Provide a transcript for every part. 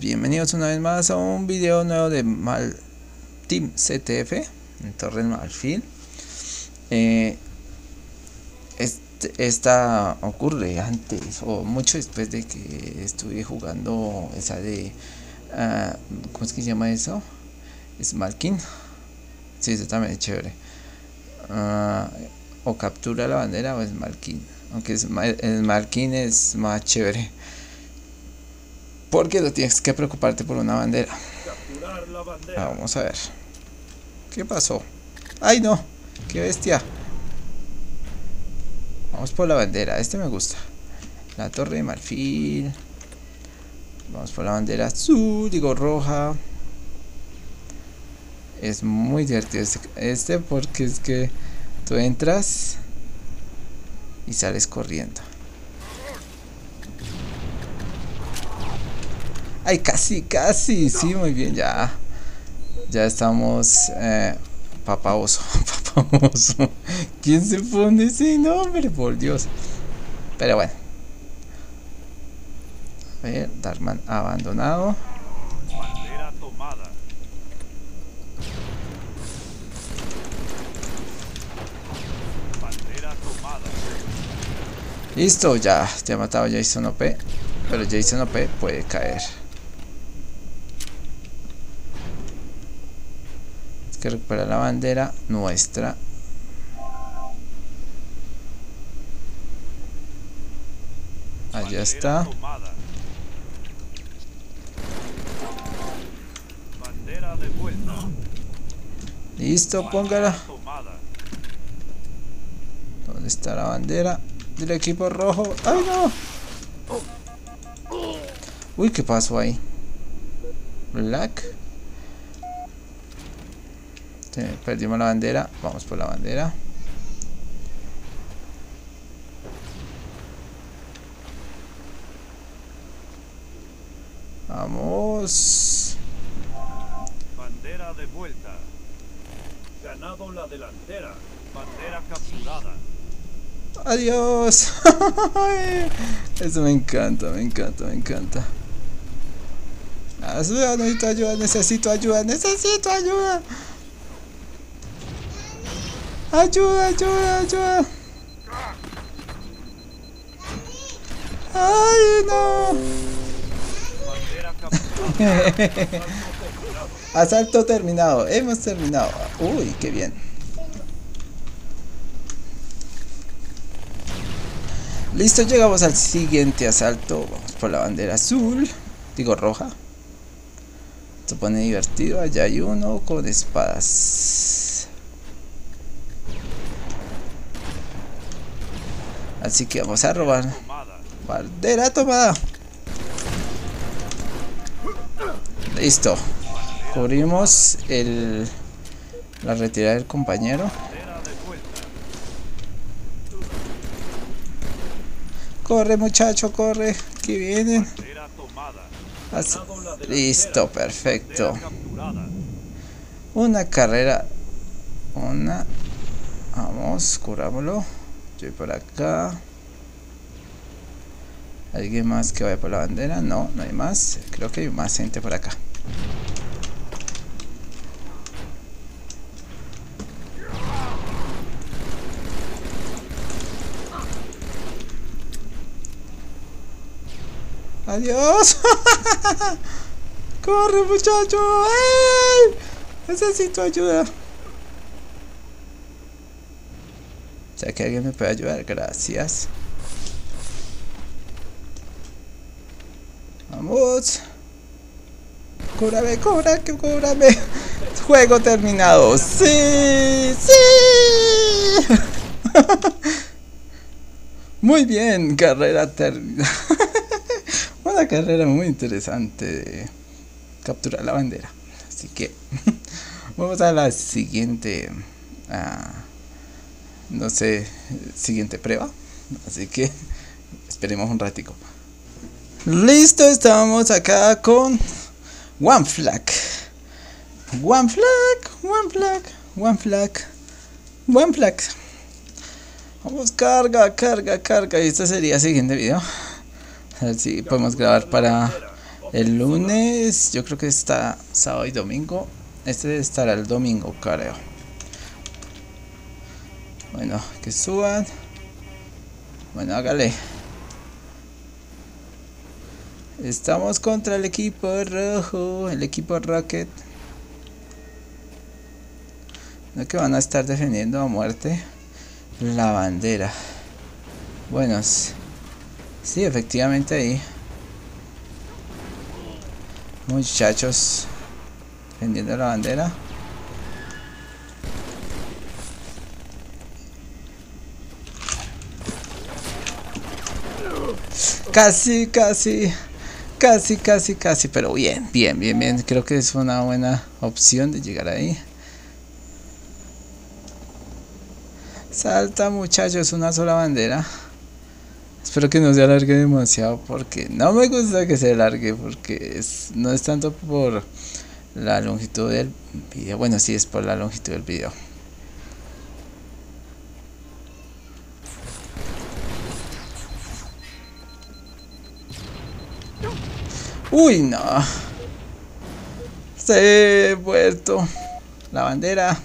bienvenidos una vez más a un video nuevo de Mal Team CTF en Torre Malfil. Eh, este, esta ocurre antes o mucho después de que estuve jugando esa de. Uh, ¿Cómo es que se llama eso? Smalkin. Sí, eso también es chévere. Uh, o captura la bandera o Smalkin. Aunque Smalkin es más chévere. Porque no tienes que preocuparte por una bandera. Vamos a ver. ¿Qué pasó? ¡Ay no! ¡Qué bestia! Vamos por la bandera. Este me gusta. La torre de marfil. Vamos por la bandera azul, digo roja. Es muy divertido este, este porque es que tú entras y sales corriendo. Ay, casi, casi. Sí, muy bien, ya. Ya estamos. Eh, papá oso. ¿Quién se pone ese nombre? Por Dios. Pero bueno. A ver, Darman abandonado. Bandera tomada. Bandera tomada. Listo, ya. Ya he matado a Jason OP. Pero Jason OP puede caer. Que recuperar la bandera nuestra. Allá está. listo póngala. ¿dónde está la bandera del equipo rojo? ¡ay no! uy ¿qué pasó ahí? Black perdimos la bandera. Vamos por la bandera. Vamos. Bandera de vuelta. Ganado la delantera. Bandera capturada. Adiós. Eso me encanta, me encanta, me encanta. Ayuda, necesito ayuda, necesito ayuda, necesito ayuda. Ayuda, ayuda, ayuda. Ay, no. Asalto terminado. Hemos terminado. Uy, qué bien. Listo, llegamos al siguiente asalto. Vamos por la bandera azul. Digo roja. Se pone divertido. Allá hay uno con espadas. Así que vamos a robar. Bandera tomada. Listo. Cubrimos el la retirada del compañero. Corre muchacho, corre. Que vienen. Listo, perfecto. Una carrera. Una. Vamos, curámoslo. Estoy por acá. ¿Alguien más que vaya por la bandera? No, no hay más. Creo que hay más gente por acá. ¡Adiós! ¡Corre, muchacho! ¡Ay! Necesito ayuda. Sea que alguien me puede ayudar, gracias. Vamos. Cúrame, cúrame, cúrame. Juego terminado. Sí, sí. Muy bien, carrera terminada. Una carrera muy interesante de capturar la bandera. Así que vamos a la siguiente. Uh, no sé, siguiente prueba. Así que esperemos un ratico. Listo, estamos acá con One Flag. One Flag, One Flag, One Flag, One Flag. Vamos, carga, carga, carga. Y este sería el siguiente video. A ver si podemos grabar para El lunes, yo creo que está sábado y domingo. Este estará el domingo, creo. Bueno, que suban. Bueno, hágale. Estamos contra el equipo rojo, el equipo Rocket. No que van a estar defendiendo a muerte la bandera. Bueno, sí, efectivamente ahí. Muchachos, defendiendo la bandera. Casi, casi. Casi, casi, casi, pero bien, bien, bien, bien. Creo que es una buena opción de llegar ahí. Salta muchachos, una sola bandera. Espero que no se alargue demasiado porque no me gusta que se alargue porque es, no es tanto por la longitud del video. Bueno, sí es por la longitud del video. Uy, no. Se he vuelto. La bandera.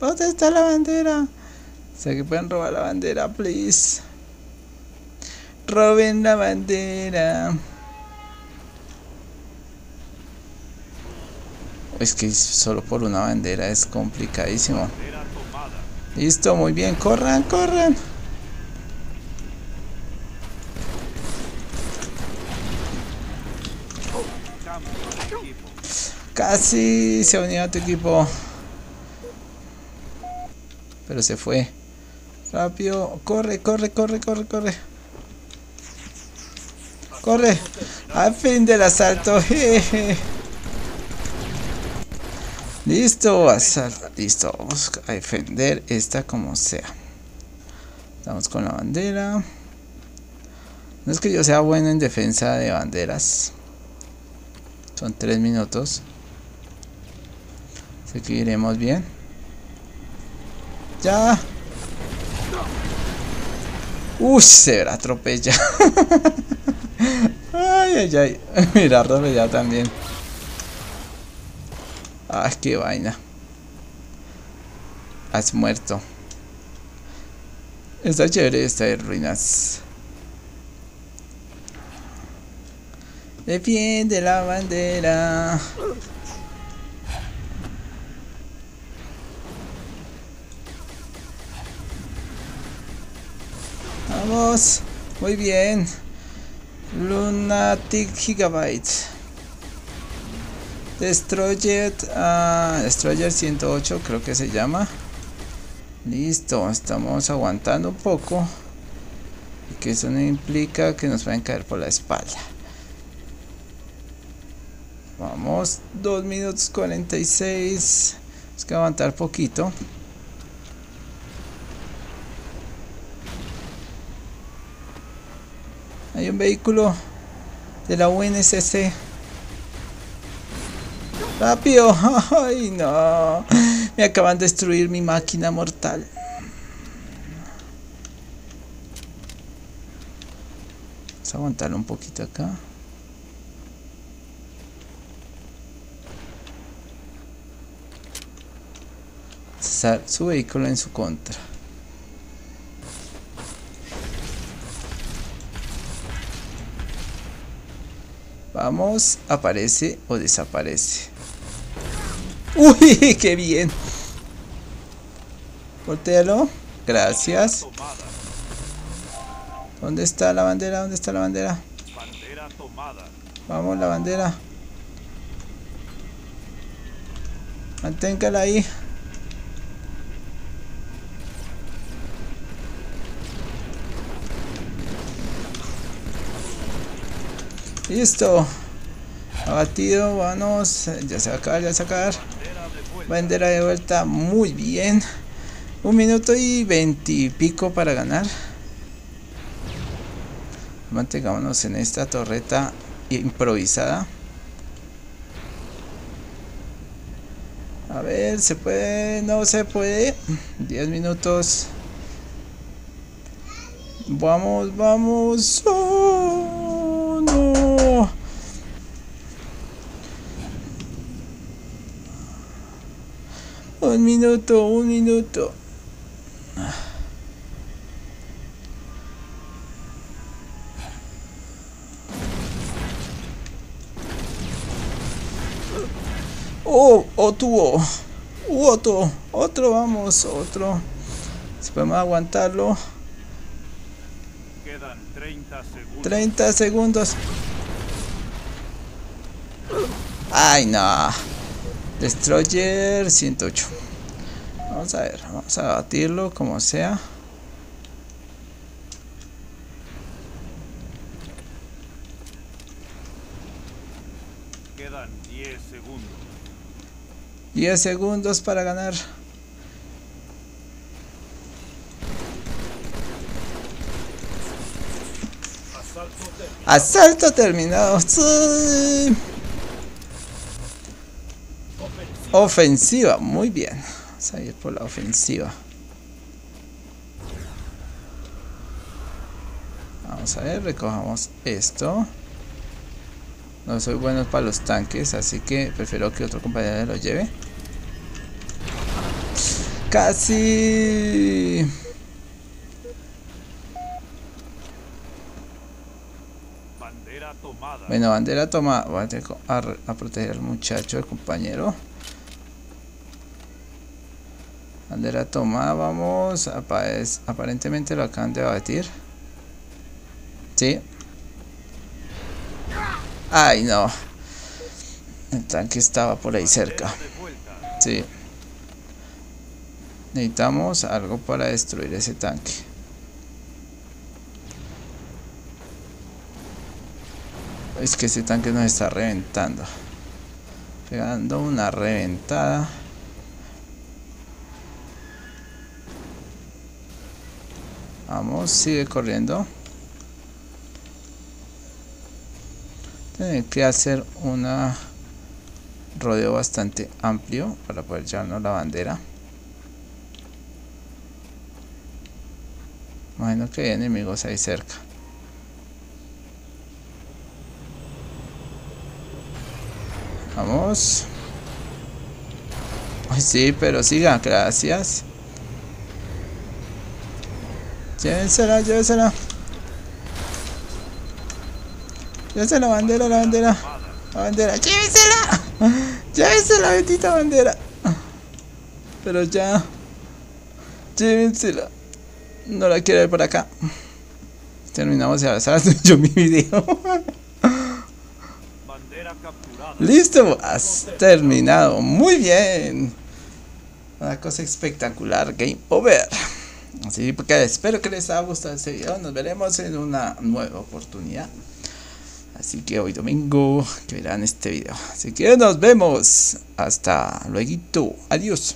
¿Dónde está la bandera? Sé que pueden robar la bandera, please. Roben la bandera. Es que solo por una bandera es complicadísimo. Listo, muy bien. Corran, corran. Casi se unió a tu equipo. Pero se fue. Rápido. Corre, corre, corre, corre, corre. Corre. Al fin del asalto. Listo, asalto. Listo. Vamos a defender esta como sea. Estamos con la bandera. No es que yo sea bueno en defensa de banderas. Son tres minutos. Seguiremos bien. Ya. Uy, se verá atropella. ay, ay, ay. Mira, ya también. Ay, qué vaina. Has muerto. Está chévere esta de ruinas. Defiende la bandera. Vamos. Muy bien. Lunatic Gigabyte. Destroyer, uh, Destroyer 108 creo que se llama. Listo, estamos aguantando un poco. Que eso no implica que nos vayan a caer por la espalda. Vamos, 2 minutos 46. Tenemos que aguantar poquito. Hay un vehículo de la UNSC. ¡Rápido! ¡Ay, no! Me acaban de destruir mi máquina mortal. Vamos a aguantarlo un poquito acá. Su vehículo en su contra. Vamos, aparece o desaparece. ¡Uy! ¡Qué bien! Voltealo. Gracias. ¿Dónde está la bandera? ¿Dónde está la bandera? Vamos, la bandera. Manténgala ahí. Listo. Abatido, vamos. Ya se va a acabar, ya se va a acabar. Bandera de vuelta, muy bien. Un minuto y veintipico para ganar. Mantengámonos en esta torreta improvisada. A ver, ¿se puede? No se puede. 10 minutos. Vamos, vamos. Oh. Un minuto, un minuto. Oh, otro, otro, otro, vamos, otro. Si podemos aguantarlo. Quedan 30 segundos. 30 segundos. Ay, no. Destroyer 108. Vamos a ver, vamos a batirlo como sea. Quedan 10 segundos. 10 segundos para ganar. Asalto terminado. Sí. Ofensiva. Ofensiva, muy bien. Vamos a ir por la ofensiva. Vamos a ver, recojamos esto. No soy bueno para los tanques, así que prefiero que otro compañero lo lleve. Casi. Bandera tomada. Bueno, bandera toma. Voy a, a a proteger al muchacho, al compañero. Bandera toma, vamos. Aparentemente lo acaban de batir. Sí. Ay, no. El tanque estaba por ahí cerca. Sí. Necesitamos algo para destruir ese tanque. Es que ese tanque nos está reventando. Pegando una reventada. Vamos, sigue corriendo. Tener que hacer una rodeo bastante amplio para poder llevarnos la bandera. Imagino que hay enemigos ahí cerca. Vamos. Ay, sí, pero siga, gracias. Llévensela, llévensela. Llévense la bandera, la bandera. La bandera, llévensela. Llévensela, bendita bandera. Pero ya. Llévensela. No la quiero ver por acá. Terminamos y ahora yo mi video. Listo, has terminado. Muy bien. Una cosa espectacular. Game over. Así que espero que les haya gustado este video. Nos veremos en una nueva oportunidad. Así que hoy domingo que verán este video. Así que nos vemos. Hasta luego. Adiós.